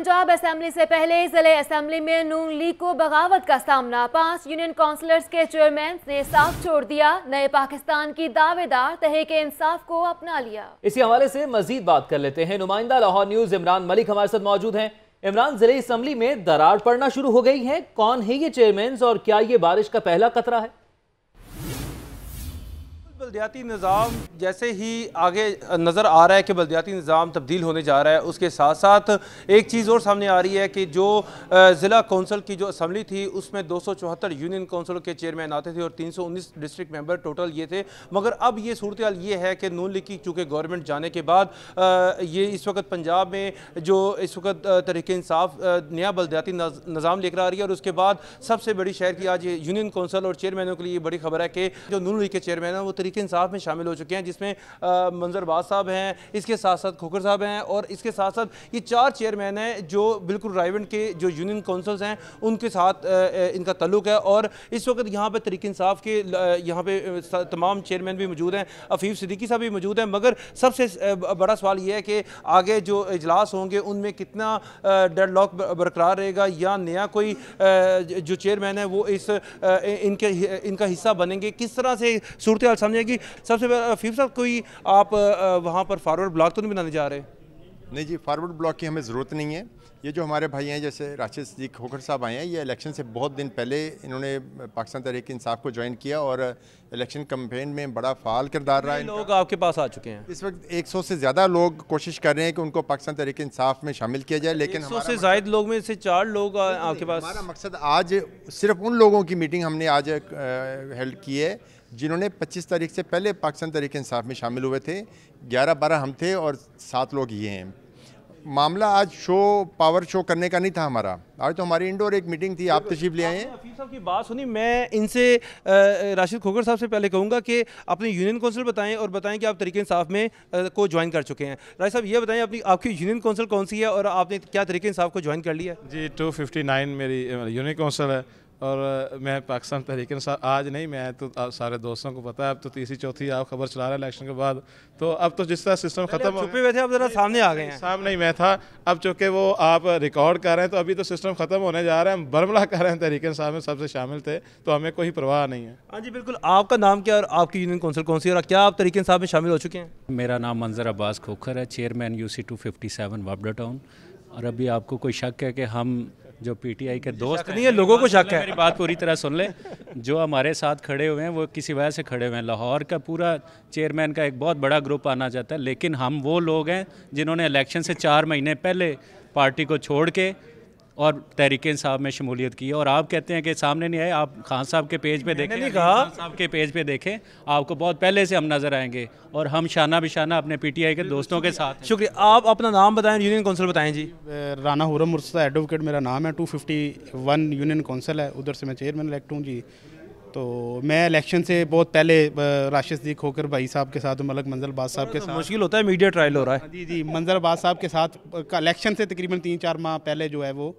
Punjab assembly سے پہلے ضلع اسمبلی میں نون لیگ کو بغاوت کا سامنا، پانچ یونین کانسلرز کے چیئرمین نے صاف چھوڑ دیا۔ نئے پاکستان کی دعوے دار تحریک انصاف کو اپنا لیا۔ اسی حوالے سے مزید بات کر لیتے ہیں۔ نمائندہ لاہور نیوز عمران ملک ہمارے ساتھ موجود ہیں۔ عمران، ضلع اسمبلی میں درار پڑنا شروع ہو گئی ہے۔ کون ہے یہ چیئرمینز اور کیا یہ بارش کا پہلا قطرہ ہے؟ بلدیاتی نظام جیسے ہی آگے نظر آ رہا ہے کہ بلدیاتی نظام تبدیل ہونے جا رہا ہے، اس کے ساتھ ساتھ ایک چیز اور سامنے آ رہی ہے کہ جو ضلع کونسل کی جو اسمبلی تھی، اس میں دو سو چوہتر یونین کونسلوں کے چیئرمین آتے تھے اور تین سو انیس ڈسٹرکٹ ممبر ٹوٹل یہ تھے۔ مگر اب یہ صورتحال یہ ہے کہ نون لکی چونکہ گورنمنٹ جانے کے بعد یہ اس وقت پنجاب میں جو اس وقت تحریک انصاف نیا بلدیاتی نظام لے کر آ رہی ہے اور اس کے بعد سب سے بڑی شہر کی آج یونین کونسل اور چیئرمینوں کے لیے بڑی خبر ہے کہ جو نون لکی کے چیئرمین ہیں، وہ طریقے کے انصاف میں شامل ہو چکے ہیں، جس میں منظر باز صاحب ہیں، اس کے ساتھ ساتھ کھوکر صاحب ہیں، اور اس کے ساتھ ساتھ یہ چار چیئرمین ہیں جو بالکل رائیونڈ کے جو یونین کونسلز ہیں، ان کے ساتھ ان کا تعلق ہے، اور اس وقت یہاں پہ طریق انصاف کے یہاں پہ تمام چیئرمین بھی موجود ہیں، عفیف صدیقی صاحب بھی موجود ہیں، مگر سب سے بڑا سوال یہ ہے کہ آگے جو اجلاس ہوں گے، ان میں کتنا ڈیڈ لاک برقرار رہے گا، یا نیا کوئی جو چیئرمین ہے وہ ان کا حصہ بنیں گے؟ کس طرح سے صورتحال سمجھیں گے کہ سب سے پہلے فیف صاحب کوئی آپ وہاں پر فارورڈ بلاک تو نہیں بنانے جا رہے؟ نہیں جی فارورڈ بلاک کی ہمیں ضرورت نہیں ہے۔ یہ جو ہمارے بھائی ہیں جیسے راشد صدیق کھوکھر صاحب آئے ہیں یہ الیکشن سے بہت دن پہلے انہوں نے پاکستان تحریک انصاف کو جوائن کیا اور الیکشن کمپین میں بڑا فعال کردار رہا ہے۔ لوگ آپ کے پاس آ چکے ہیں؟ اس وقت ایک سو سے زیادہ لوگ کوشش کر رہے ہیں کہ ان کو پاکستان تحریک انصاف میں شامل کیا جائے لیکن سو سے زائد لوگ میں سے چار لوگ آپ کے پاس؟ ہمارا مقصد آج صرف ان لوگوں کی میٹنگ ہم نے آج ہیلڈ کی ہے۔ جنہوں نے پچیس تاریخ سے پہلے پاکستان تحریک انصاف میں شامل ہوئے تھے گیارہ بارہ ہم تھے اور سات لوگ یہ ہیں۔ معاملہ آج شو پاور شو کرنے کا نہیں تھا ہمارا۔ آج تو ہماری انڈور ایک میٹنگ تھی آپ تشریف لے آئے ہیں۔ حفیظ صاحب کی بات سنی میں ان سے راشد کھوکر صاحب سے پہلے کہوں گا کہ اپنی یونین کونسل بتائیں اور بتائیں کہ آپ طریقہ انصاف میں کو جوائن کر چکے ہیں۔ راشد صاحب یہ بتائیں اپنی آپ کی یونین کونسل کون سی ہے اور آپ نے کیا طریقہ انصاف کو جوائن کر لیا ہے؟ جی ٹو ففٹی نائن میری یونین کونسل ہے۔ اور میں پاکستان تحریک انصاف آج نہیں میں تو سارے دوستوں کو پتا ہے اب تو تیسری چوتھی آپ خبر چلا رہے ہیں الیکشن کے بعد۔ تو اب تو جس طرح سسٹم ختم ہو ہوئے تھے اب ذرا سامنے آ گئے ہیں۔ سامنے ہی میں تھا۔ اب چونکہ وہ آپ ریکارڈ کر رہے ہیں تو ابھی تو سسٹم ختم ہونے جا رہے ہیں ہم برملہ کر رہے ہیں تحریک انصاف میں سب سے شامل تھے تو ہمیں کوئی پرواہ نہیں ہے۔ ہاں جی بالکل۔ آپ کا نام کیا اور آپ کی یونین کونسل کون سی اور کیا آپ تحریک انصاف میں شامل ہو چکے ہیں؟ میرا نام منظر عباس کھوکھر ہے chairman U C two fifty seven وابڈا town اور ابھی آپ کو کوئی شک ہے کہ ہم جو پی ٹی آئی کے دوست نہیں ہیں لوگوں کو شک ہے۔ میری بات پوری طرح سن لیں جو ہمارے ساتھ کھڑے ہوئے ہیں وہ کسی وجہ سے کھڑے ہوئے ہیں۔ لاہور کا پورا چیئرمین کا ایک بہت بڑا گروپ آنا چاہتا ہے لیکن ہم وہ لوگ ہیں جنہوں نے الیکشن سے چار مہینے پہلے پارٹی کو چھوڑ کے اور تحریک انصاف میں شمولیت کی ہے اور آپ کہتے ہیں کہ سامنے نہیں آئے آپ خان صاحب کے پیج پہ دیکھیں خان صاحب کے پیج پہ دیکھیں آپ کو بہت پہلے سے ہم نظر آئیں گے اور ہم شانہ بشانہ اپنے پی ٹی آئی کے دوستوں کے ساتھ شکریہ۔ آپ اپنا نام بتائیں یونین کونسل بتائیں جی۔ رانا ہورم مرسدہ ایڈوکیٹ میرا نام ہے two fifty one union council ہے ادھر سے میں چیئرمین الیکٹ ہوں جی۔ تو میں الیکشن سے بہت پہلے راشد صدیق ہو کر بھائی صاحب کے ساتھ ملک منظر باز صاحب کے ساتھ۔ مشکل ہوتا ہے میڈیا ٹرائل ہو رہا ہے۔ جی جی منظر باز صاحب کے ساتھ الیکشن سے تقریباً تین چار ماہ پہلے جو ہے وہ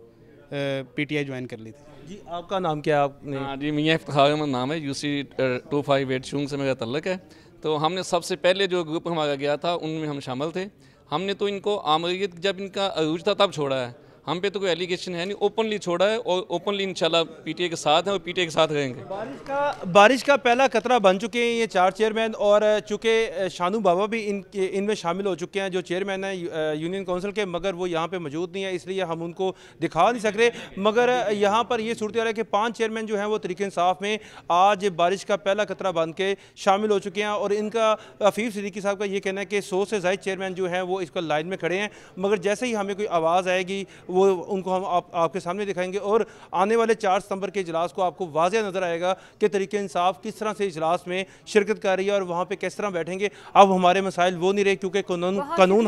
پی ٹی آئی جوائن کر لی تھی۔ جی آپ کا نام کیا آپ نے ہاں، جی میاں افتخار احمد نام ہے U C two five eight Shunga سے میرا تعلق ہے۔ تو ہم نے سب سے پہلے جو گروپ ہمارا گیا تھا ان میں ہم شامل تھے۔ ہم نے تو ان کو آمریت جب ان کا عروج تھا تب چھوڑا ہے۔ ہم پہ تو کوئی ایلیگیشن ہے نہیں اوپنلی چھوڑا ہے اور اوپنلی انشاءاللہ پی ٹی اے کے ساتھ ہیں اور پی ٹی اے کے ساتھ رہیں گے۔ بارش کا بارش کا پہلا قطرہ بن چکے ہیں یہ چار چیئرمین اور چونکہ شانو بابا بھی ان کے، ان میں شامل ہو چکے ہیں جو چیئرمین ہیں یونین کونسل کے، مگر وہ یہاں پہ موجود نہیں ہے اس لیے ہم ان کو دکھا نہیں سکتے۔ مگر یہاں پر یہ صورتحال ہے کہ پانچ چیئرمین جو ہیں وہ طریقے انصاف میں آج بارش کا پہلا قطرہ بن کے شامل ہو چکے ہیں۔ اور ان کا حفیظ صدیقی صاحب کا یہ کہنا ہے کہ سو سے زائد چیئرمین جو ہیں وہ اس کا لائن میں کھڑے ہیں۔ مگر جیسے ہی ہمیں کوئی آواز آئے گی وہ ان کو ہم آپ آپ کے سامنے دکھائیں گے اور آنے والے چار ستمبر کے اجلاس کو آپ کو واضح نظر آئے گا کہ طریقہ انصاف کس طرح سے اجلاس میں شرکت کر رہی ہے اور وہاں پہ کس طرح بیٹھیں گے۔ اب ہمارے مسائل وہ نہیں رہے کیونکہ قانون قانون